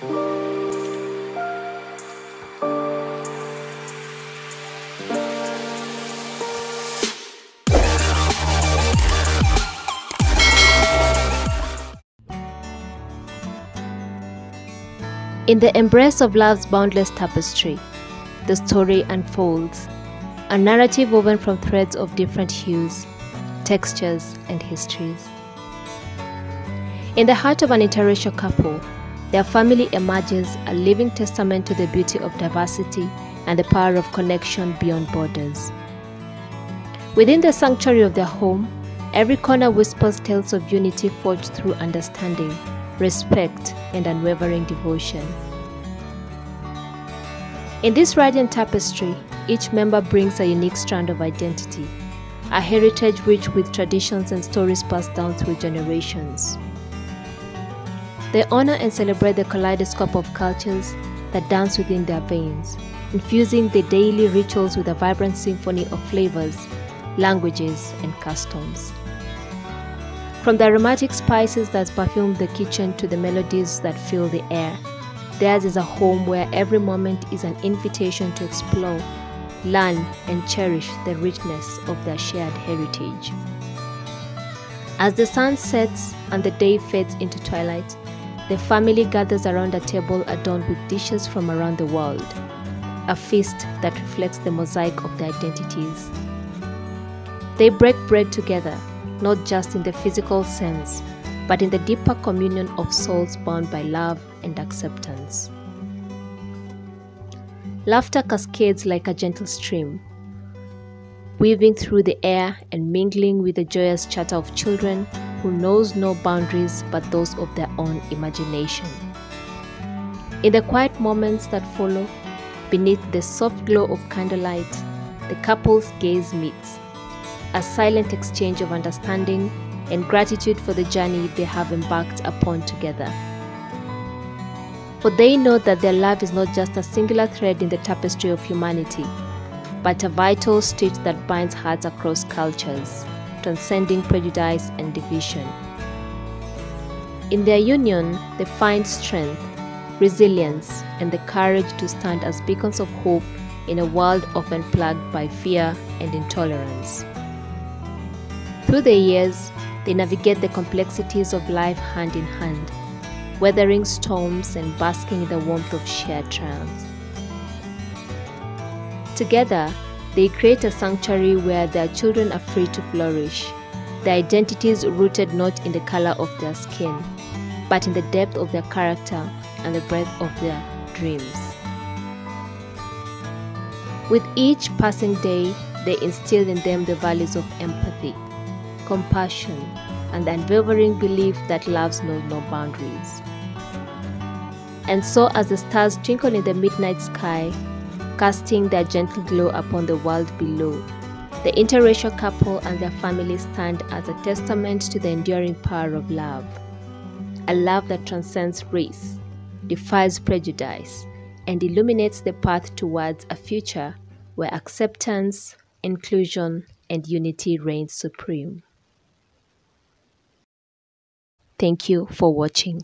In the embrace of love's boundless tapestry, the story unfolds, a narrative woven from threads of different hues, textures, and histories. In the heart of an interracial couple, their family emerges a living testament to the beauty of diversity and the power of connection beyond borders. Within the sanctuary of their home, every corner whispers tales of unity forged through understanding respect, and unwavering devotion. In this radiant tapestry, each member brings a unique strand of identity, a heritage rich with traditions and stories passed down through generations. They honor and celebrate the kaleidoscope of cultures that dance within their veins, infusing their daily rituals with a vibrant symphony of flavors, languages, and customs. From the aromatic spices that perfume the kitchen to the melodies that fill the air, theirs is a home where every moment is an invitation to explore, learn, and cherish the richness of their shared heritage. As the sun sets and the day fades into twilight, the family gathers around a table adorned with dishes from around the world, a feast that reflects the mosaic of their identities. They break bread together not just in the physical sense, but in the deeper communion of souls bound by love and acceptance. Laughter cascades like a gentle stream, weaving through the air and mingling with the joyous chatter of children who knows no boundaries but those of their own imagination. In the quiet moments that follow, beneath the soft glow of candlelight, the couple's gaze meets a silent exchange of understanding and gratitude for the journey they have embarked upon together. For they know that their love is not just a singular thread in the tapestry of humanity, but a vital stitch that binds hearts across cultures, transcending prejudice and division. In their union, they find strength, resilience, and the courage to stand as beacons of hope in a world often plagued by fear and intolerance. Through the years, they navigate the complexities of life hand in hand, weathering storms and basking in the warmth of shared triumphs. Together, they create a sanctuary where their children are free to flourish, their identities rooted not in the color of their skin, but in the depth of their character and the breadth of their dreams. With each passing day, they instill in them the values of empathy, compassion, and the unwavering belief that love knows no boundaries. And so, as the stars twinkle in the midnight sky, casting their gentle glow upon the world below, the interracial couple and their family stand as a testament to the enduring power of love. A love that transcends race, defies prejudice, and illuminates the path towards a future where acceptance, inclusion, and unity reign supreme. Thank you for watching.